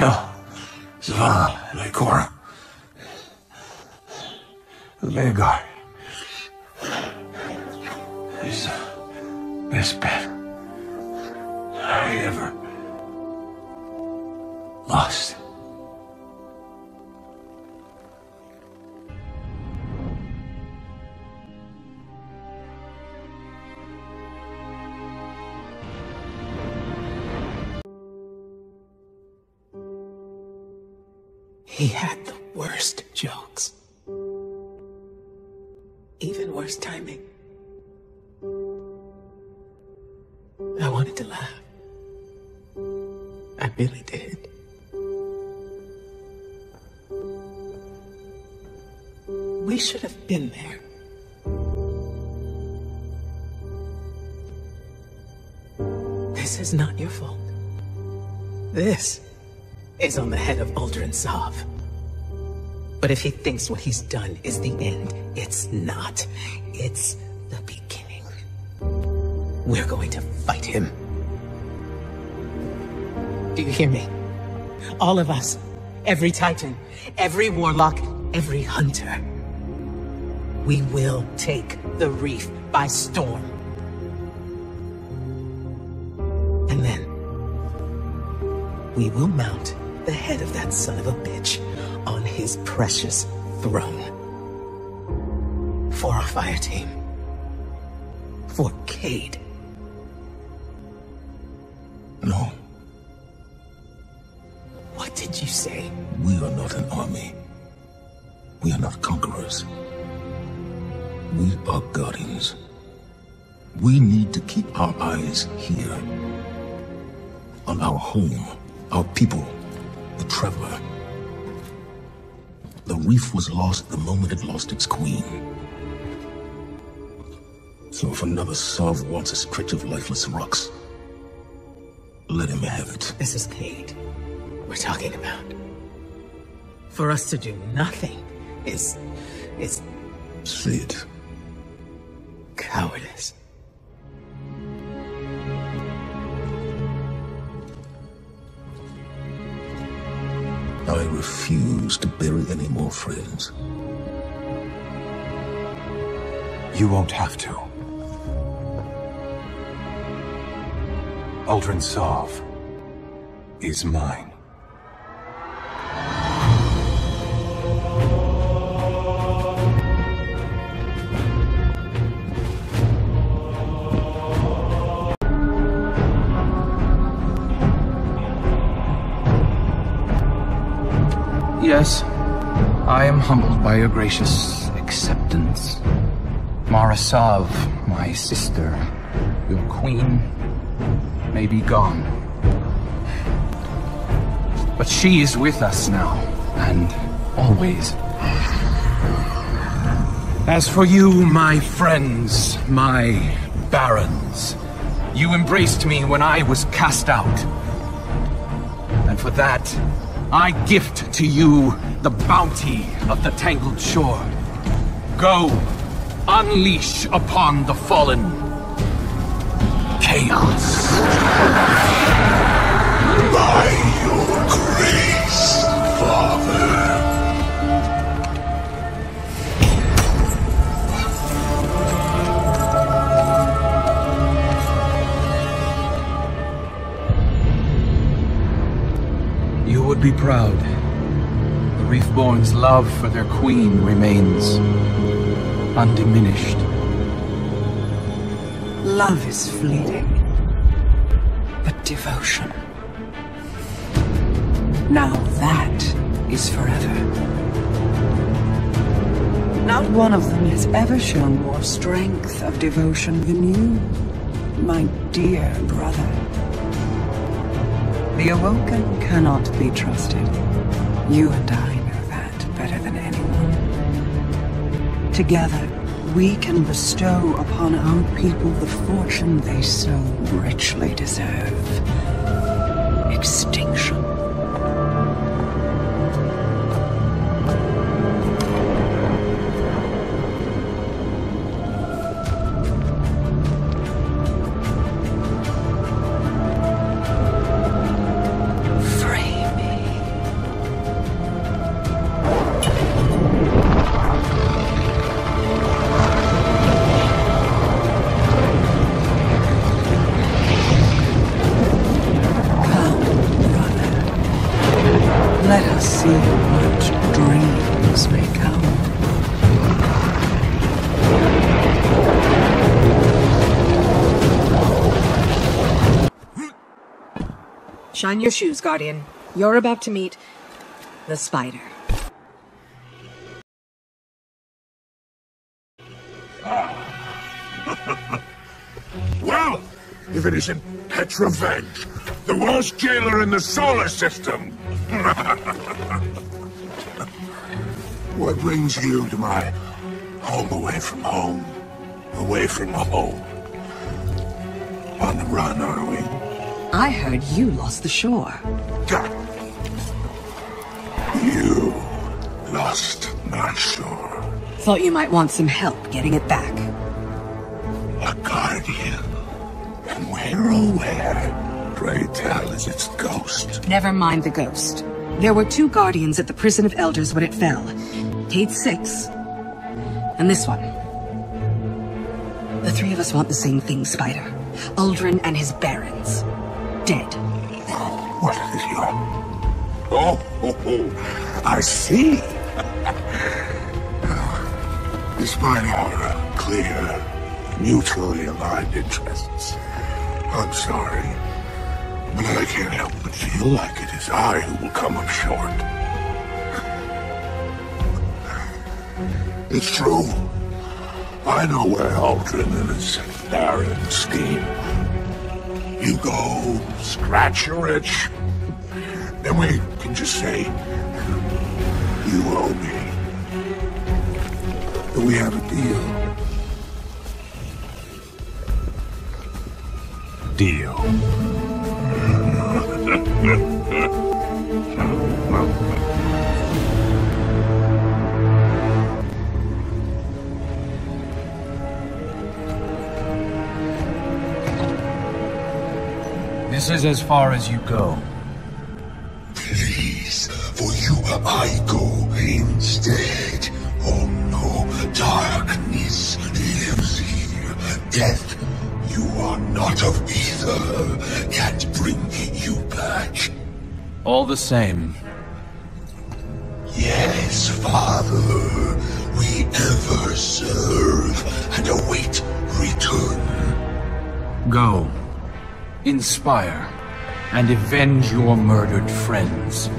kill Zavala and Ikora. The Vanguard is the best bet I ever lost. He had the worst jokes. Even worse timing. I wanted to laugh. I really did. We should have been there. This is not your fault. This is on the head of Uldren Sov. But if he thinks what he's done is the end, it's not. It's the beginning. We're going to fight him. Do you hear me? All of us. Every Titan. Every Warlock. Every Hunter. We will take the reef by storm. And then we will mount the head of that son of a bitch on his precious throne. For our fire team. For Cayde. No, What did you say? we are not an army. We are not conquerors. We are guardians. We need to keep our eyes here. On our home, our people, the Traveler. The reef was lost the moment it lost its queen. So if another Sov wants a stretch of lifeless rocks, let him have it. This is Cayde we're talking about. For us to do nothing is. is Say it. cowardice. I refuse to bury any more friends. You won't have to. Uldren Sov is mine. Yes, I am humbled by your gracious acceptance. Mara Sov, my sister, your queen, may be gone. But she is with us now, and always. As for you, my friends, my barons, you embraced me when I was cast out. And for that, I gift to you the bounty of the Tangled Shore. Go, unleash upon the fallen chaos. By your grace, Father. Would be proud. The Reefborn's love for their queen remains undiminished. Love is fleeting, but devotion. Now that is forever. Not one of them has ever shown more strength of devotion than you, my dear brother. The Awoken cannot be trusted. You and I know that better than anyone. Together, we can bestow upon our people the fortune they so richly deserve. Extinction. Shine your shoes, Guardian. You're about to meet the spider. Well, if it isn't Petra Venj, the worst jailer in the solar system. what brings you to my home away from home? Away from home. On the run, are we? I heard you lost the shore. You lost my shore. Thought you might want some help getting it back. A guardian. And where, oh where, pray tell, is its ghost? Never mind the ghost. There were two guardians at the prison of elders when it fell. Cayde Six. And this one. The three of us want the same thing, Spider. Uldren and his barons. Dead. What is your... Oh, oh, oh, I see. Despite our clear, mutually aligned interests, I'm sorry, but I can't help but feel like it is I who will come up short. It's true. I know where Uldren and his Baron scheme. You go, scratch your itch, then we can just say, you owe me. Do we have a deal? Deal. This is as far as you go. Please, for you I go instead. Oh no, darkness lives here. Death, you are not of either. Can't bring you back. All the same, Yes, Father, we ever serve and await return. go. Inspire and avenge your murdered friends.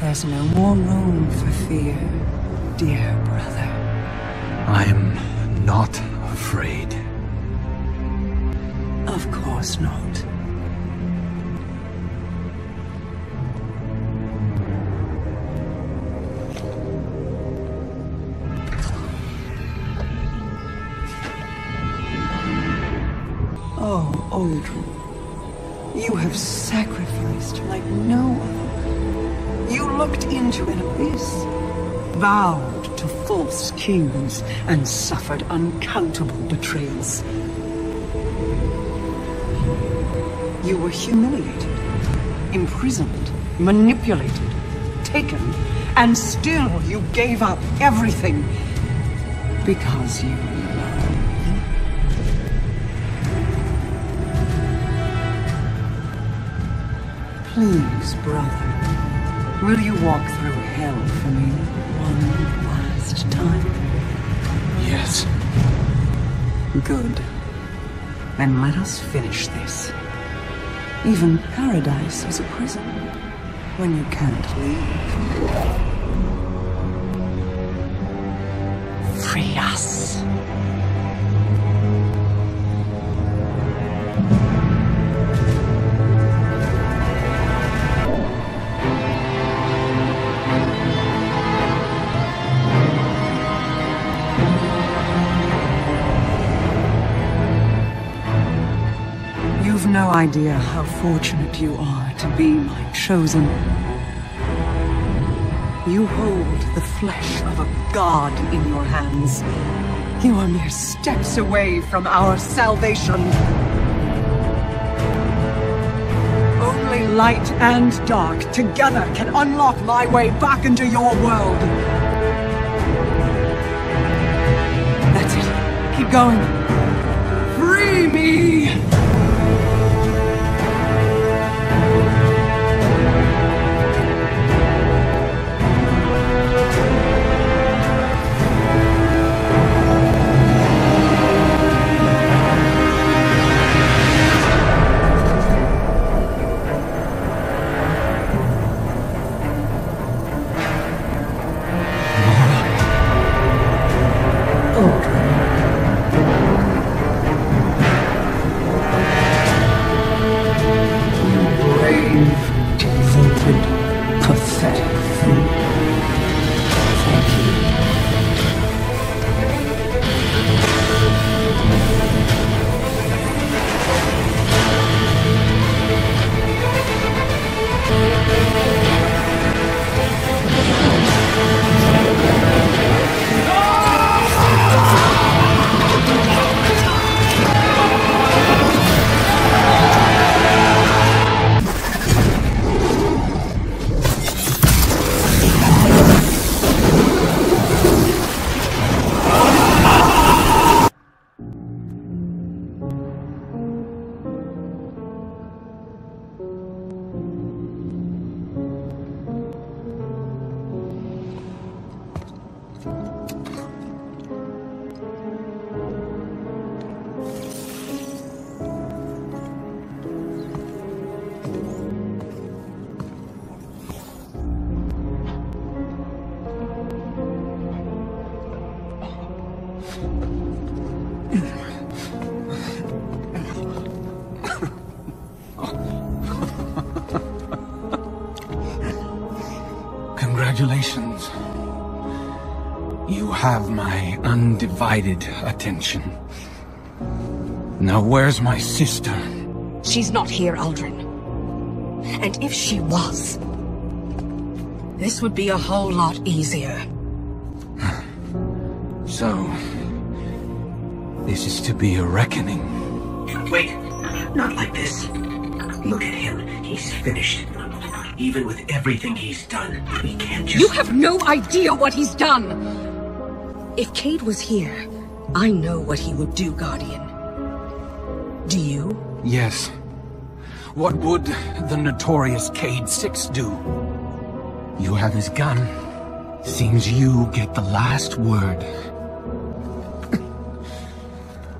There's no more room for fear, dear brother. I'm not afraid. Of course not. Oh, Uldren, you have sacrificed like no other. You looked into an abyss, vowed to false kings, and suffered uncountable betrayals. You were humiliated, imprisoned, manipulated, taken, and still you gave up everything because you Please, brother, will you walk through hell for me one last time? Yes. Good. Then let us finish this. Even paradise is a prison when you can't leave. Free us. Idea how fortunate you are to be my chosen. You hold the flesh of a god in your hands. You are mere steps away from our salvation. Only light and dark together can unlock my way back into your world. That's it. Keep going. Free me! Congratulations. You have my undivided attention. Now where's my sister? She's not here, Uldren. And if she was, this would be a whole lot easier. So... This is to be a reckoning. Wait, not like this. Look at him. He's finished. Even with everything he's done, we can't just... You have no idea what he's done! If Cayde was here, I know what he would do, Guardian. Do you? Yes. What would the notorious Cayde Six do? You have his gun. Seems you get the last word.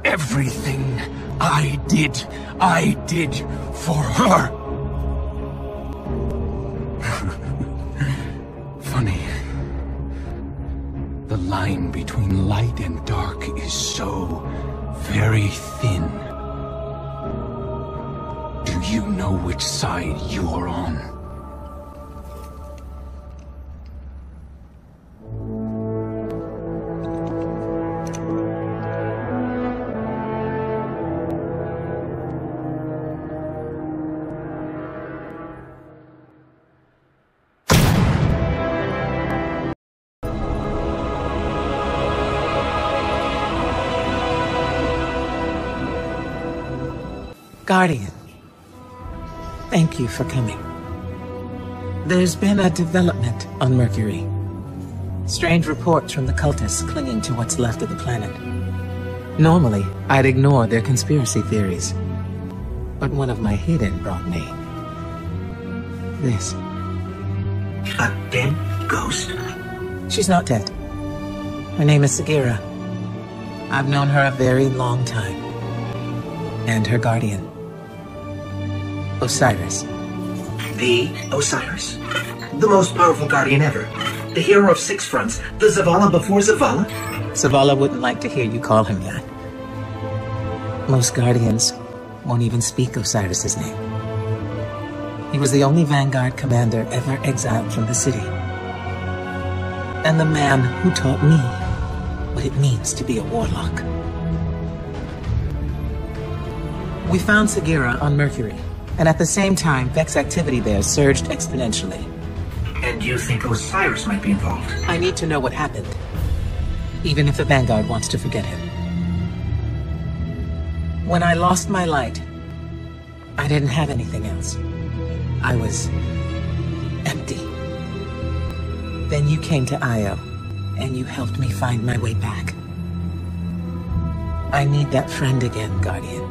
Everything I did, I did for her. And dark is so very thin. Do you know which side you're on? Guardian, thank you for coming. There's been a development on Mercury. Strange reports from the cultists clinging to what's left of the planet. Normally, I'd ignore their conspiracy theories. But one of my hidden brought me this. A dead ghost? She's not dead. Her name is Sagira. I've known her a very long time. And her guardian. Osiris. The Osiris. The most powerful guardian ever. The hero of six fronts. The Zavala before Zavala. Zavala wouldn't like to hear you call him that. Most guardians won't even speak Osiris's name. He was the only Vanguard commander ever exiled from the city. And the man who taught me what it means to be a warlock. We found Sagira on Mercury, and at the same time, Vex activity there surged exponentially. And you think Osiris might be involved? I need to know what happened, even if the Vanguard wants to forget him. When I lost my light, I didn't have anything else. I was empty. Then you came to Io, and you helped me find my way back. I need that friend again, Guardian.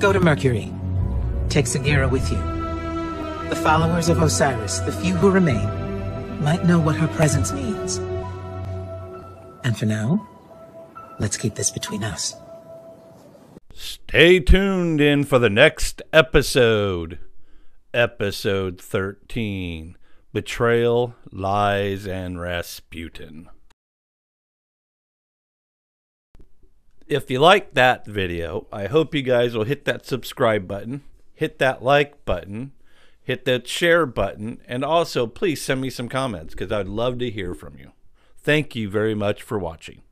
Go to Mercury. Take Sagira with you. The followers of Osiris, the few who remain, might know what her presence means. And for now, let's keep this between us. Stay tuned in for the next episode. Episode 13 Betrayal, Lies, and Rasputin. If you like that video, I hope you guys will hit that subscribe button, hit that like button, hit that share button, and also please send me some comments because I'd love to hear from you. Thank you very much for watching.